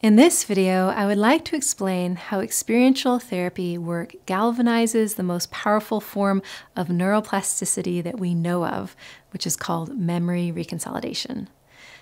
In this video, I would like to explain how experiential therapy work galvanizes the most powerful form of neuroplasticity that we know of, which is called memory reconsolidation.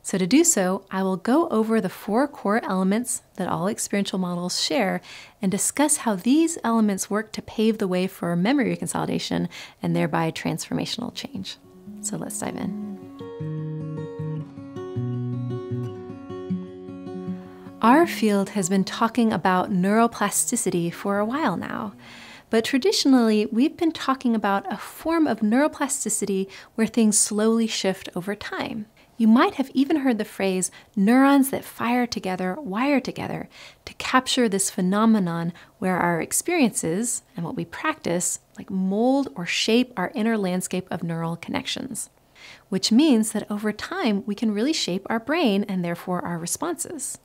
So to do so, I will go over the four core elements that all experiential models share and discuss how these elements work to pave the way for memory reconsolidation and thereby transformational change. So let's dive in. Our field has been talking about neuroplasticity for a while now, but traditionally we've been talking about a form of neuroplasticity where things slowly shift over time. You might have even heard the phrase neurons that fire together, wire together, to capture this phenomenon where our experiences and what we practice like mold or shape our inner landscape of neural connections. Which means that over time, we can really shape our brain and therefore our responses.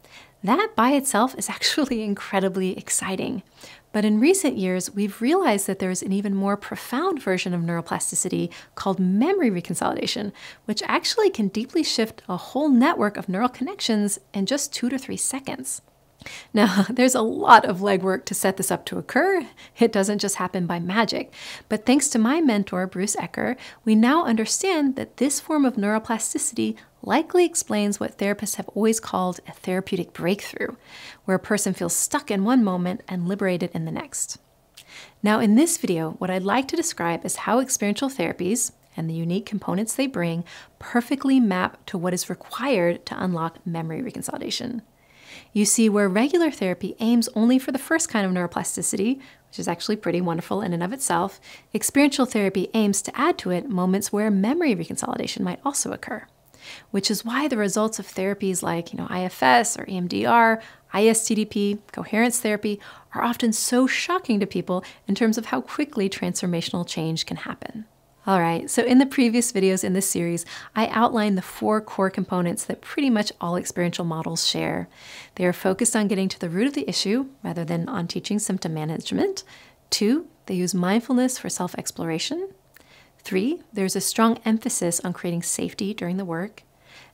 That by itself is actually incredibly exciting. But in recent years, we've realized that there's an even more profound version of neuroplasticity called memory reconsolidation, which actually can deeply shift a whole network of neural connections in just two to three seconds. Now, there's a lot of legwork to set this up to occur. It doesn't just happen by magic. But thanks to my mentor, Bruce Ecker, we now understand that this form of neuroplasticity likely explains what therapists have always called a therapeutic breakthrough, where a person feels stuck in one moment and liberated in the next. Now, in this video, what I'd like to describe is how experiential therapies and the unique components they bring perfectly map to what is required to unlock memory reconsolidation. You see, where regular therapy aims only for the first kind of neuroplasticity, which is actually pretty wonderful in and of itself, experiential therapy aims to add to it moments where memory reconsolidation might also occur. Which is why the results of therapies like, you know, IFS or EMDR, ISTDP, coherence therapy are often so shocking to people in terms of how quickly transformational change can happen. All right, so in the previous videos in this series, I outlined the four core components that pretty much all experiential models share. They are focused on getting to the root of the issue rather than on teaching symptom management. Two, they use mindfulness for self exploration. Three, there's a strong emphasis on creating safety during the work.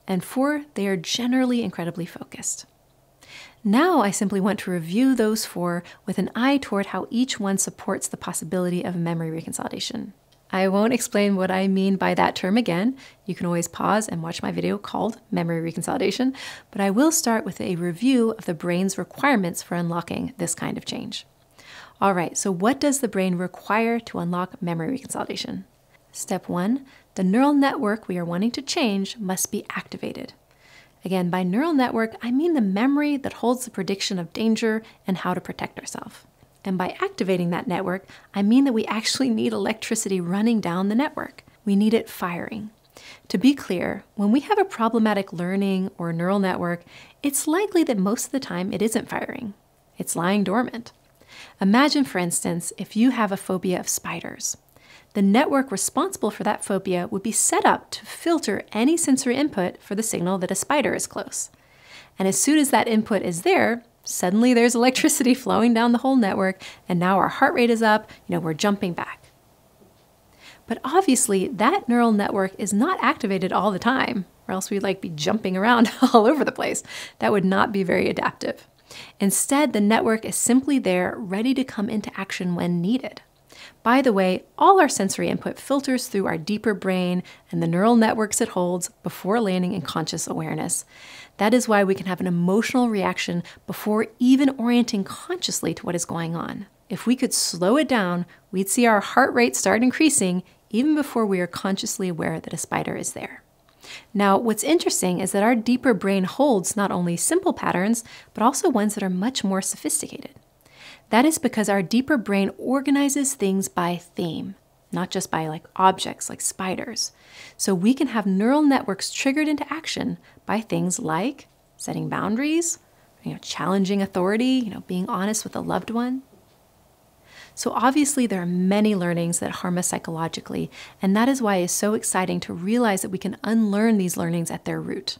And four, they are generally incredibly focused. Now I simply want to review those four with an eye toward how each one supports the possibility of memory reconsolidation. I won't explain what I mean by that term again. You can always pause and watch my video called Memory Reconsolidation, but I will start with a review of the brain's requirements for unlocking this kind of change. All right, so what does the brain require to unlock memory reconsolidation? Step one, the neural network we are wanting to change must be activated. Again, by neural network, I mean the memory that holds the prediction of danger and how to protect ourselves. And by activating that network, I mean that we actually need electricity running down the network. We need it firing. To be clear, when we have a problematic learning or neural network, it's likely that most of the time it isn't firing. It's lying dormant. Imagine, for instance, if you have a phobia of spiders. The network responsible for that phobia would be set up to filter any sensory input for the signal that a spider is close. And as soon as that input is there, Suddenly there's electricity flowing down the whole network, and now our heart rate is up, you know, we're jumping back. But obviously, that neural network is not activated all the time, or else we'd like be jumping around all over the place. That would not be very adaptive. Instead, the network is simply there, ready to come into action when needed. By the way, all our sensory input filters through our deeper brain and the neural networks it holds before landing in conscious awareness. That is why we can have an emotional reaction before even orienting consciously to what is going on. If we could slow it down, we'd see our heart rate start increasing even before we are consciously aware that a spider is there. Now, what's interesting is that our deeper brain holds not only simple patterns, but also ones that are much more sophisticated. That is because our deeper brain organizes things by theme, not just by like objects like spiders. So we can have neural networks triggered into action by things like setting boundaries, you know, challenging authority, you know, being honest with a loved one. So obviously there are many learnings that harm us psychologically, and that is why it's so exciting to realize that we can unlearn these learnings at their root.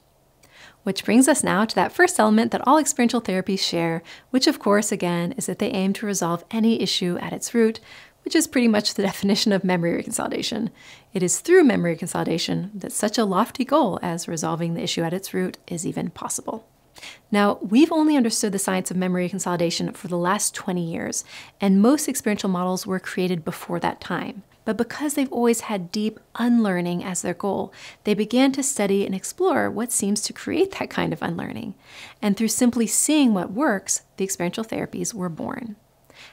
Which brings us now to that first element that all experiential therapies share, which of course, again, is that they aim to resolve any issue at its root, which is pretty much the definition of memory reconsolidation. It is through memory consolidation that such a lofty goal as resolving the issue at its root is even possible. Now, we've only understood the science of memory consolidation for the last 20 years, and most experiential models were created before that time. But because they've always had deep unlearning as their goal, they began to study and explore what seems to create that kind of unlearning. And through simply seeing what works, the experiential therapies were born.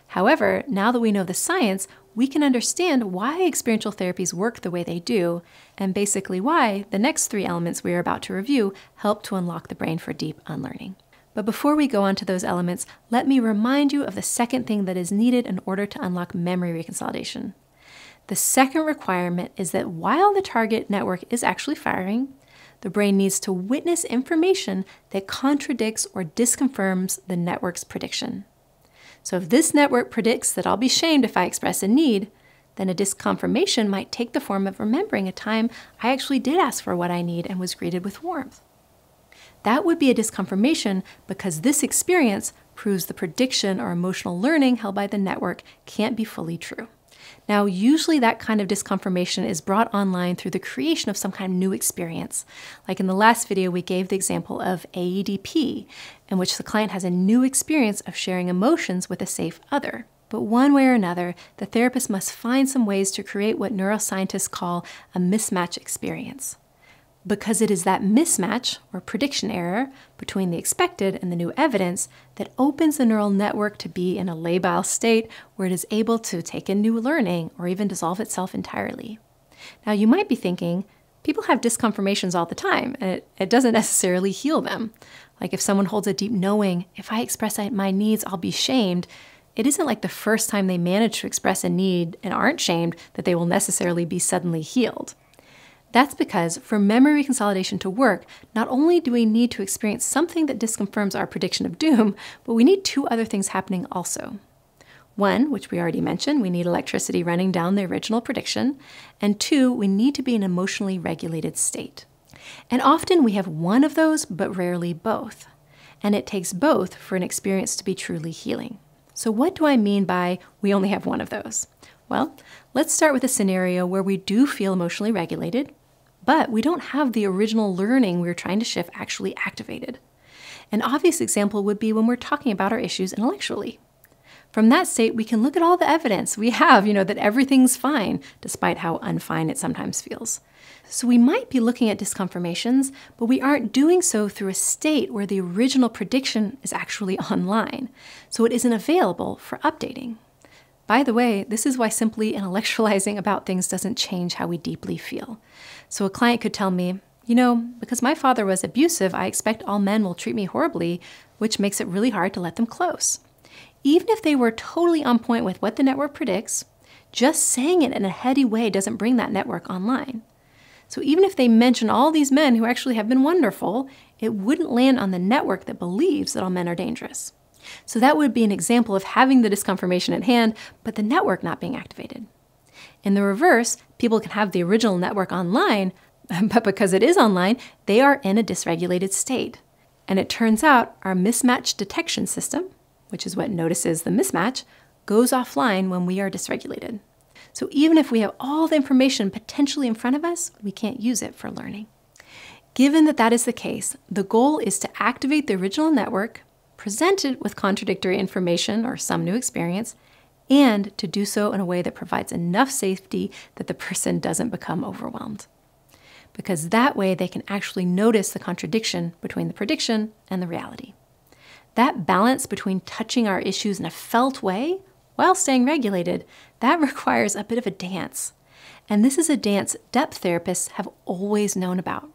However, now that we know the science, we can understand why experiential therapies work the way they do, and basically why the next three elements we are about to review help to unlock the brain for deep unlearning. But before we go on to those elements, let me remind you of the second thing that is needed in order to unlock memory reconsolidation. The second requirement is that while the target network is actually firing, the brain needs to witness information that contradicts or disconfirms the network's prediction. So if this network predicts that I'll be shamed if I express a need, then a disconfirmation might take the form of remembering a time I actually did ask for what I need and was greeted with warmth. That would be a disconfirmation because this experience proves the prediction or emotional learning held by the network can't be fully true. Now, usually that kind of disconfirmation is brought online through the creation of some kind of new experience. Like in the last video, we gave the example of AEDP, in which the client has a new experience of sharing emotions with a safe other. But one way or another, the therapist must find some ways to create what neuroscientists call a mismatch experience because it is that mismatch or prediction error between the expected and the new evidence that opens the neural network to be in a labile state where it is able to take in new learning or even dissolve itself entirely. Now, you might be thinking, people have disconfirmations all the time, and it, it doesn't necessarily heal them. Like if someone holds a deep knowing, if I express my needs, I'll be shamed. It isn't like the first time they manage to express a need and aren't shamed that they will necessarily be suddenly healed. That's because for memory consolidation to work, not only do we need to experience something that disconfirms our prediction of doom, but we need two other things happening also. One, which we already mentioned, we need electricity running down the original prediction. And two, we need to be in an emotionally regulated state. And often we have one of those, but rarely both. And it takes both for an experience to be truly healing. So, what do I mean by we only have one of those? Well, let's start with a scenario where we do feel emotionally regulated, but we don't have the original learning we are trying to shift actually activated. An obvious example would be when we're talking about our issues intellectually. From that state, we can look at all the evidence we have, you know, that everything's fine, despite how unfine it sometimes feels. So we might be looking at disconfirmations, but we aren't doing so through a state where the original prediction is actually online, so it isn't available for updating. By the way, this is why simply intellectualizing about things doesn't change how we deeply feel. So a client could tell me, you know, because my father was abusive, I expect all men will treat me horribly, which makes it really hard to let them close. Even if they were totally on point with what the network predicts, just saying it in a heady way doesn't bring that network online. So even if they mention all these men who actually have been wonderful, it wouldn't land on the network that believes that all men are dangerous. So that would be an example of having the disconfirmation at hand, but the network not being activated. In the reverse, people can have the original network online, but because it is online, they are in a dysregulated state. And it turns out our mismatch detection system, which is what notices the mismatch, goes offline when we are dysregulated. So even if we have all the information potentially in front of us, we can't use it for learning. Given that that is the case, the goal is to activate the original network presented with contradictory information or some new experience, and to do so in a way that provides enough safety that the person doesn't become overwhelmed. Because that way they can actually notice the contradiction between the prediction and the reality. That balance between touching our issues in a felt way while staying regulated, that requires a bit of a dance. And this is a dance depth therapists have always known about.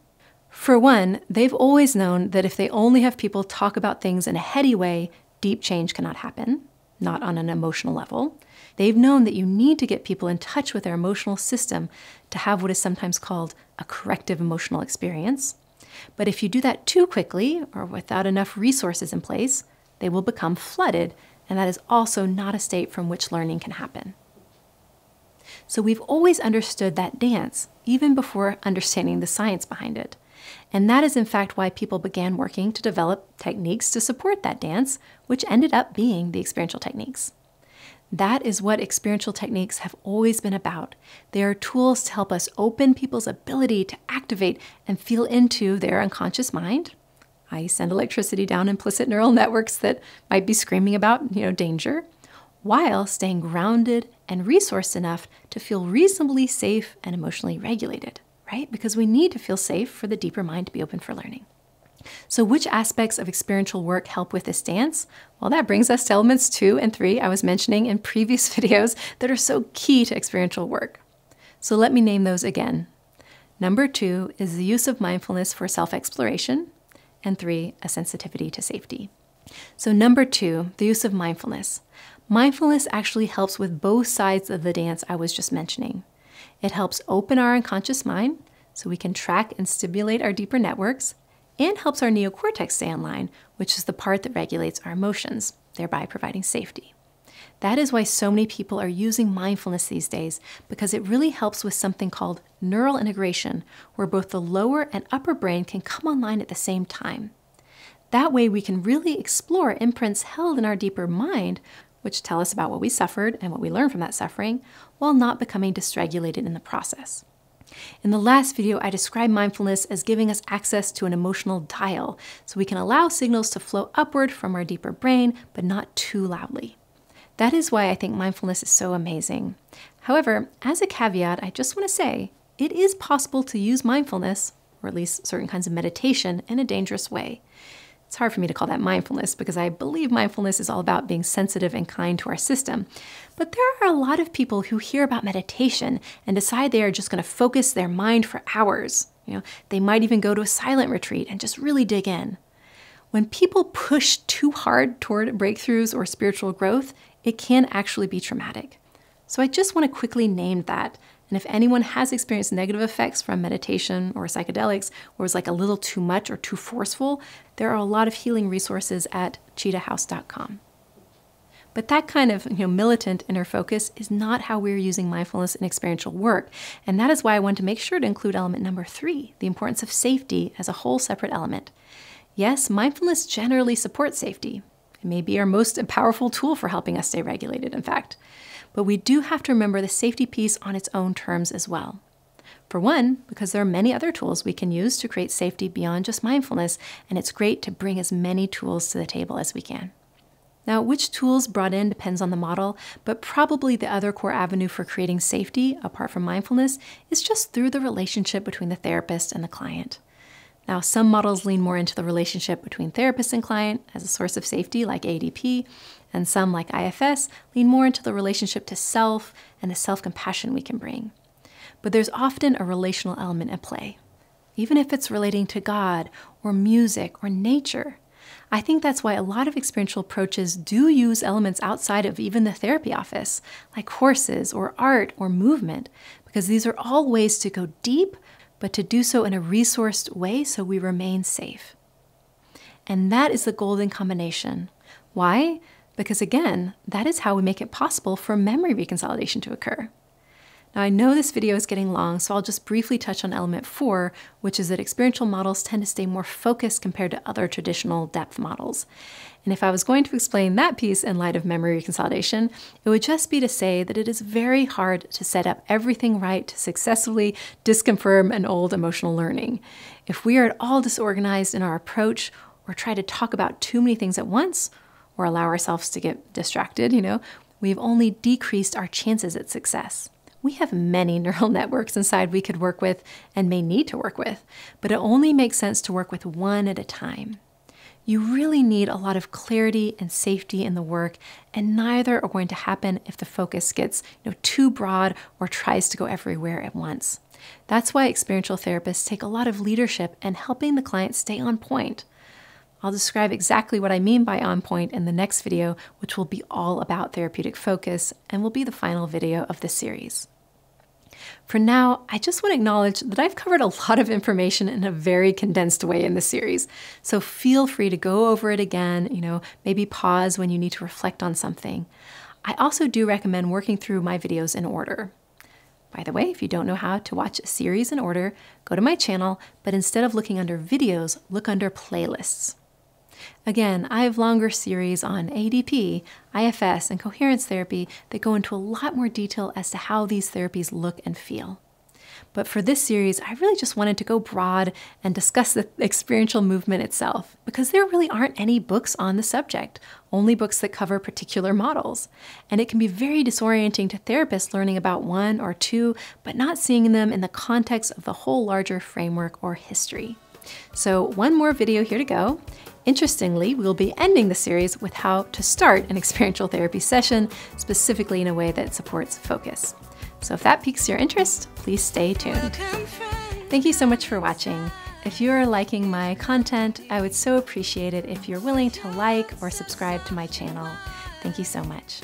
For one, they've always known that if they only have people talk about things in a heady way, deep change cannot happen, not on an emotional level. They've known that you need to get people in touch with their emotional system to have what is sometimes called a corrective emotional experience. But if you do that too quickly or without enough resources in place, they will become flooded, and that is also not a state from which learning can happen. So we've always understood that dance, even before understanding the science behind it. And that is, in fact, why people began working to develop techniques to support that dance, which ended up being the experiential techniques. That is what experiential techniques have always been about. They are tools to help us open people's ability to activate and feel into their unconscious mind, I send electricity down implicit neural networks that might be screaming about, you know, danger, while staying grounded and resourced enough to feel reasonably safe and emotionally regulated, right? Because we need to feel safe for the deeper mind to be open for learning. So, which aspects of experiential work help with this dance? Well, that brings us to elements two and three I was mentioning in previous videos that are so key to experiential work. So, let me name those again. Number two is the use of mindfulness for self exploration, and three, a sensitivity to safety. So, number two, the use of mindfulness. Mindfulness actually helps with both sides of the dance I was just mentioning. It helps open our unconscious mind so we can track and stimulate our deeper networks, and helps our neocortex stay online, which is the part that regulates our emotions, thereby providing safety. That is why so many people are using mindfulness these days, because it really helps with something called neural integration, where both the lower and upper brain can come online at the same time. That way, we can really explore imprints held in our deeper mind, which tell us about what we suffered and what we learned from that suffering, while not becoming dysregulated in the process. In the last video, I described mindfulness as giving us access to an emotional dial, so we can allow signals to flow upward from our deeper brain, but not too loudly. That is why I think mindfulness is so amazing. However, as a caveat, I just want to say it is possible to use mindfulness, or at least certain kinds of meditation, in a dangerous way. It's hard for me to call that mindfulness because I believe mindfulness is all about being sensitive and kind to our system. But there are a lot of people who hear about meditation and decide they are just going to focus their mind for hours. You know, they might even go to a silent retreat and just really dig in. When people push too hard toward breakthroughs or spiritual growth, it can actually be traumatic. So I just want to quickly name that and if anyone has experienced negative effects from meditation or psychedelics, or is like a little too much or too forceful, there are a lot of healing resources at cheetahhouse.com. But that kind of you know, militant inner focus is not how we're using mindfulness in experiential work. And that is why I want to make sure to include element number three the importance of safety as a whole separate element. Yes, mindfulness generally supports safety. It may be our most powerful tool for helping us stay regulated, in fact but we do have to remember the safety piece on its own terms as well. For one, because there are many other tools we can use to create safety beyond just mindfulness, and it's great to bring as many tools to the table as we can. Now, which tools brought in depends on the model, but probably the other core avenue for creating safety, apart from mindfulness, is just through the relationship between the therapist and the client. Now, some models lean more into the relationship between therapist and client as a source of safety, like AEDP, and some, like IFS, lean more into the relationship to self and the self compassion we can bring. But there's often a relational element at play, even if it's relating to God or music or nature. I think that's why a lot of experiential approaches do use elements outside of even the therapy office, like horses or art or movement, because these are all ways to go deep, but to do so in a resourced way so we remain safe. And that is the golden combination. Why? because again, that is how we make it possible for memory reconsolidation to occur. Now, I know this video is getting long, so I'll just briefly touch on element four, which is that experiential models tend to stay more focused compared to other traditional depth models. And if I was going to explain that piece in light of memory reconsolidation, it would just be to say that it is very hard to set up everything right to successfully disconfirm an old emotional learning. If we are at all disorganized in our approach or try to talk about too many things at once, or allow ourselves to get distracted, you know, we've only decreased our chances at success. We have many neural networks inside we could work with and may need to work with, but it only makes sense to work with one at a time. You really need a lot of clarity and safety in the work, and neither are going to happen if the focus gets you know, too broad or tries to go everywhere at once. That's why experiential therapists take a lot of leadership in helping the client stay on point. I'll describe exactly what I mean by on point in the next video, which will be all about therapeutic focus and will be the final video of this series. For now, I just want to acknowledge that I've covered a lot of information in a very condensed way in this series. So feel free to go over it again, you know, maybe pause when you need to reflect on something. I also do recommend working through my videos in order. By the way, if you don't know how to watch a series in order, go to my channel, but instead of looking under videos, look under playlists. Again, I have longer series on AEDP, IFS, and coherence therapy that go into a lot more detail as to how these therapies look and feel. But for this series, I really just wanted to go broad and discuss the experiential movement itself, because there really aren't any books on the subject, only books that cover particular models. And it can be very disorienting to therapists learning about one or two, but not seeing them in the context of the whole larger framework or history. So, one more video here to go. Interestingly, we'll be ending the series with how to start an experiential therapy session, specifically in a way that supports focus. So if that piques your interest, please stay tuned. Thank you so much for watching. If you are liking my content, I would so appreciate it if you're willing to like or subscribe to my channel. Thank you so much.